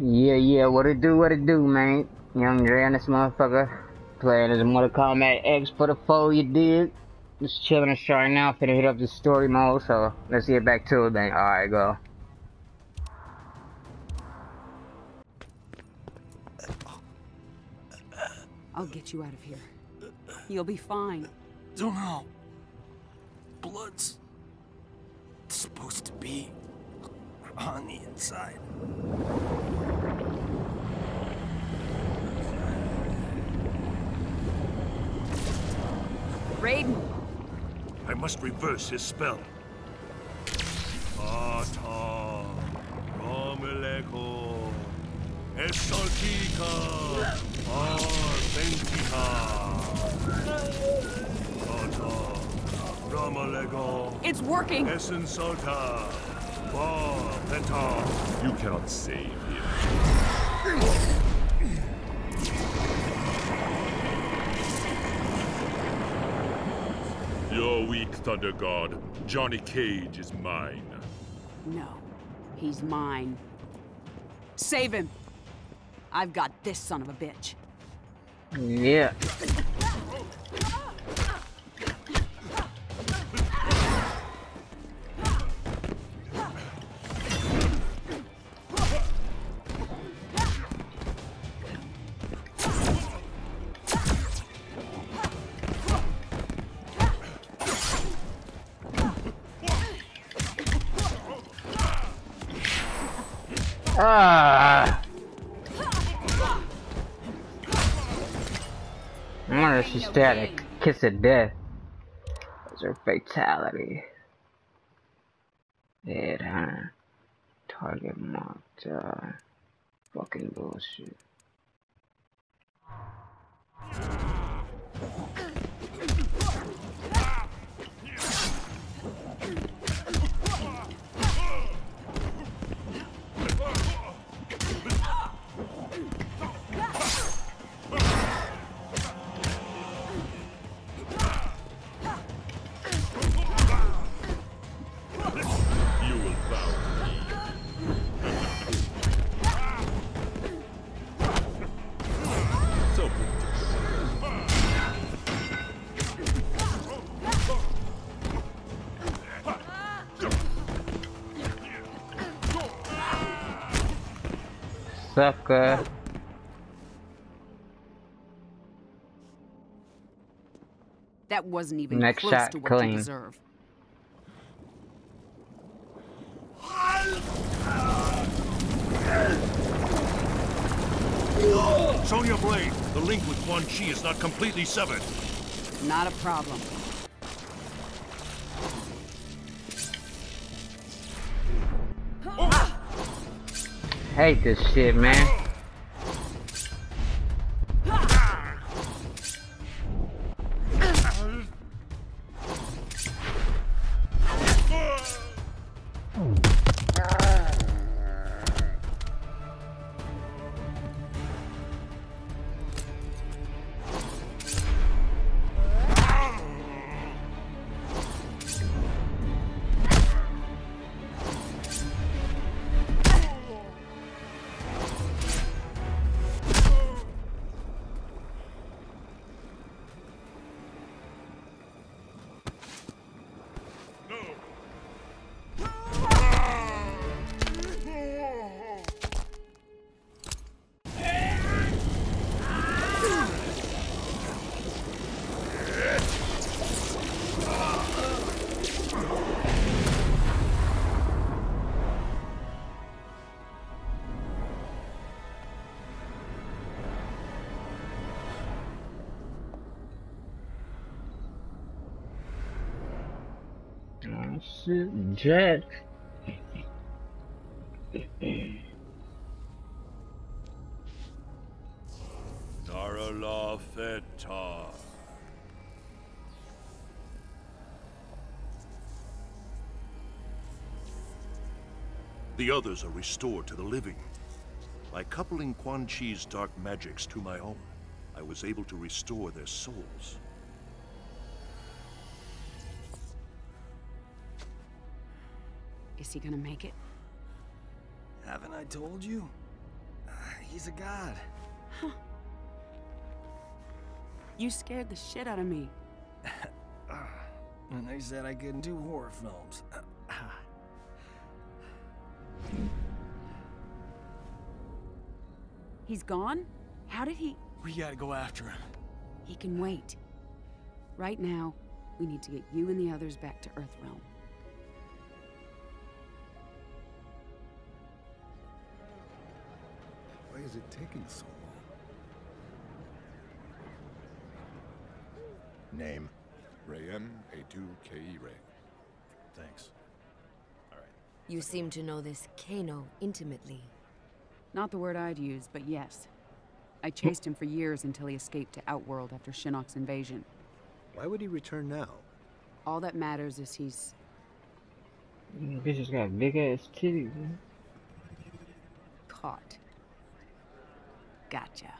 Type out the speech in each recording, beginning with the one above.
Yeah, yeah, what it do, what it do, man? Young Dre and this motherfucker. Playing as a Mortal Kombat X for the foe, you did. Just chilling and right now, finna hit up the story mode, so let's get back to it, man. Alright, go. I'll get you out of here. You'll be fine. Don't know. Blood's supposed to be on the inside. Raiden! I must reverse his spell. Ata, Romeleko, Esaltika, Arventika. Ata, Romeleko, It's working! Essensalta, Bar Penta. You cannot save him. You're weak, Thunder God. Johnny Cage is mine. No, he's mine. Save him! I've got this son of a bitch. Yeah. Ah. I wonder if she's static. Kiss of death. That's her fatality. Dead, huh? Target marked, uh, fucking bullshit. Sucker. That wasn't even Next close shot, to what clean. you deserve. Sonya Blade, the link with Quan Chi is not completely severed. Not a problem. Hate this shit, man. Oh shit, Jack. Darala Feta. The others are restored to the living. By coupling Quan Chi's dark magics to my own, I was able to restore their souls. Is he gonna make it? Haven't I told you? Ah, he's a god. Huh. You scared the shit out of me. Ah, and they said I couldn't do horror films. Ah, he's gone? How did he... We gotta go after him. He can wait. Right now, we need to get you and the others back to Earthrealm. Is it taking so long? Name? Rayen A2KE Ray. Thanks. All right. You seem to know this Kano intimately. Not the word I'd use, but yes. I chased him for years until he escaped to Outworld after Shinnok's invasion. Why would he return now? All that matters is he's Bitches got big ass titties. man. caught. Gotcha.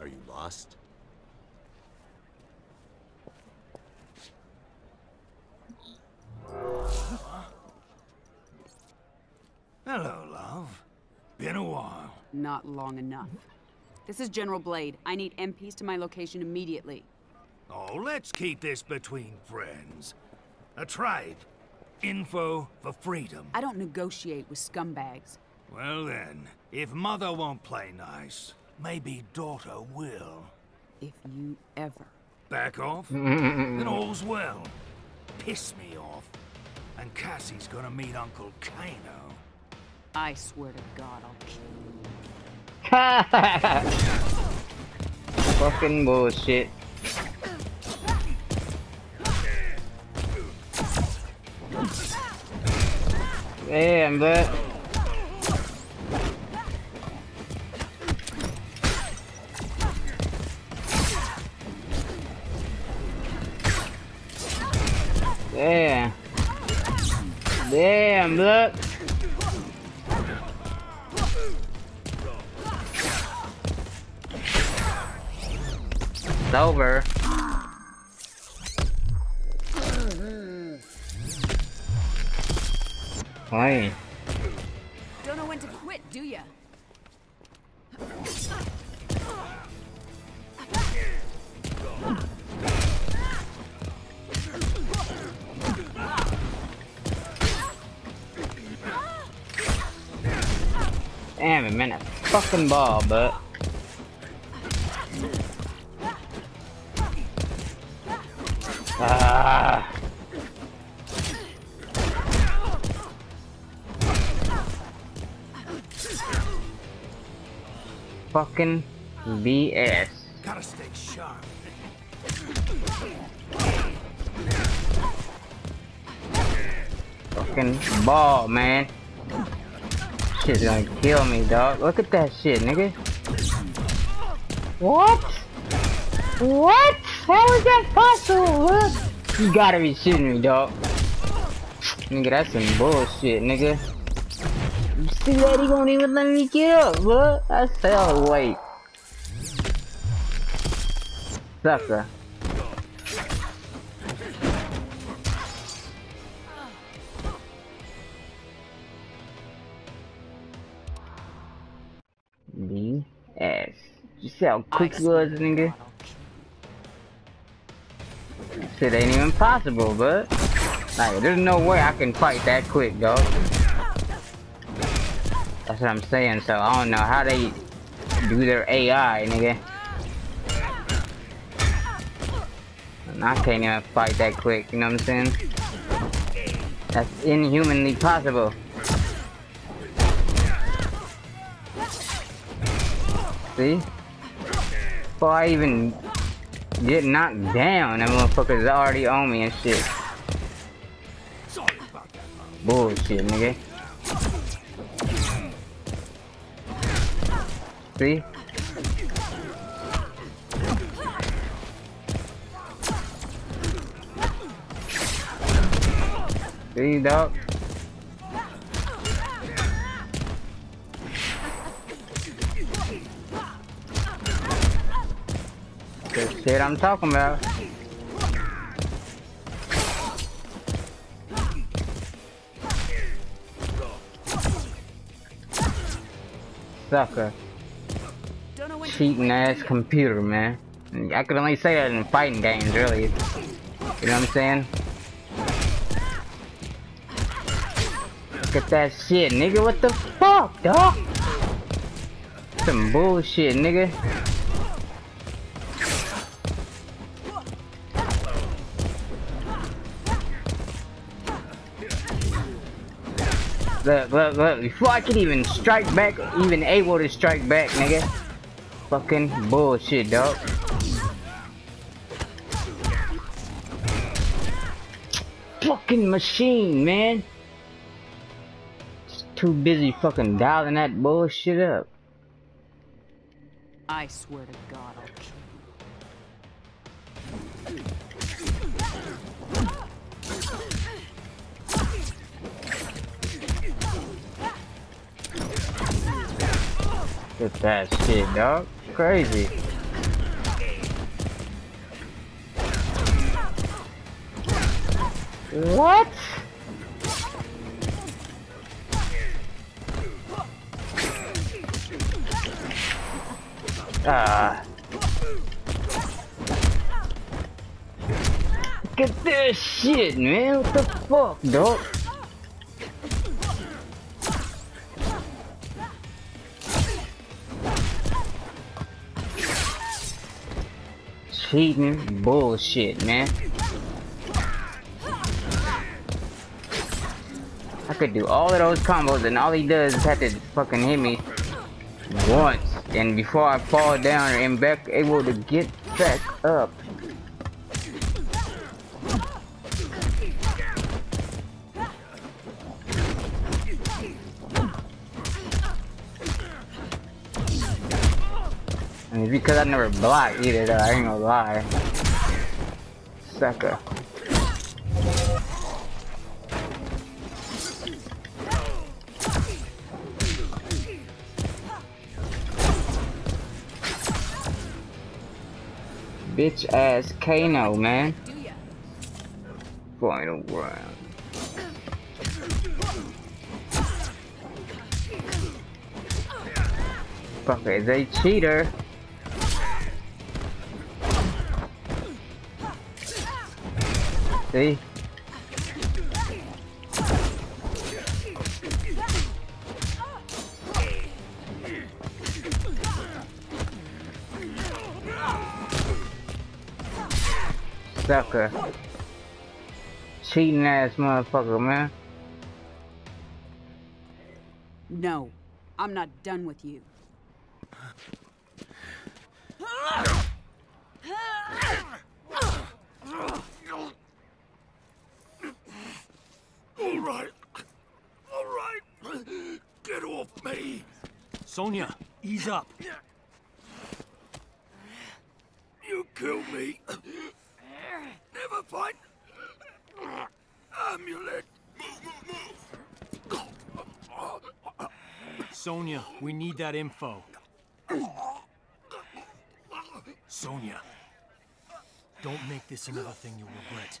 Are you lost? Hello, love. Been a while. Not long enough. This is General Blade. I need MPs to my location immediately. Oh, let's keep this between friends. A tribe. Info for freedom. I don't negotiate with scumbags. Well then, if mother won't play nice, maybe daughter will. If you ever. Back off? then all's well. Piss me off. And Cassie's gonna meet Uncle Kano. I swear to God, I'll kill you. Fucking bullshit. Eh, Damn, but Damn. Damn, look. It's over. Wait. Don't know when to quit, do ya? Damn it, man, that fucking ball, but. Ah. Fucking BS. Gotta stay sharp. Fucking ball, man. Shit's gonna kill me, dog. Look at that shit, nigga. What? What? How is that possible? Look. You gotta be shitting me, dog. Nigga, that's some bullshit, nigga. See that? He won't even let me get up, bro. That's hell weight. Sucker. BS. You see how quick he was, nigga? Shit ain't even possible, but like, there's no way I can fight that quick, dog. What I'm saying. So I don't know how they do their AI, nigga. And I can't even fight that quick. You know what I'm saying? That's inhumanly possible. See? Before I even get knocked down, that motherfucker's already on me and shit. Bullshit, nigga. three. There you go. The shit I'm talking about. Sucker. Cheating ass computer, man. I could only say that in fighting games, really. You know what I'm saying? Look at that shit, nigga. What the fuck, dog? Some bullshit, nigga. Look, look, look. Before I could even strike back, even able to strike back, nigga. Fucking bullshit, dog. Fucking machine, man. Just too busy fucking dialing that bullshit up. I swear to God, I'll kill Get that shit, dog. Crazy. What? Ah. At this shit, man. What the fuck, dog? Cheating bullshit, man. I could do all of those combos and all he does is have to fucking hit me once. And before I fall down and back able to get back up. Because I never block either though, I ain't gonna lie. Sucker. Bitch ass Kano, man. Final round. Fucker is a cheater. See? Sucker. Cheating ass motherfucker, man. No, I'm not done with you. All right. All right. Get off me. Sonya, ease up. You killed me. Never fight. Amulet. Move, move, move. Sonya, we need that info. Sonya, don't make this another thing you'll regret.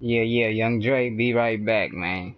Yeah, yeah, young Dre, be right back, man.